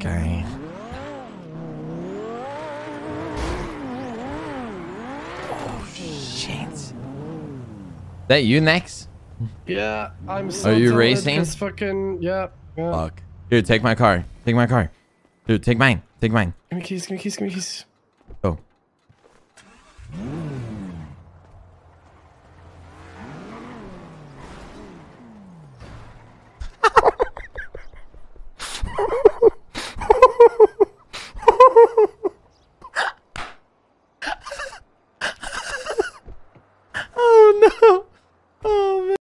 guy. Oh, shit. That you next? Yeah, I'm so Are you racing? Fucking, yeah, yeah. Fuck. Dude, take my car. Take my car. Dude, take mine. Take mine. Give me keys, give me keys, give me keys. Go. Oh. no.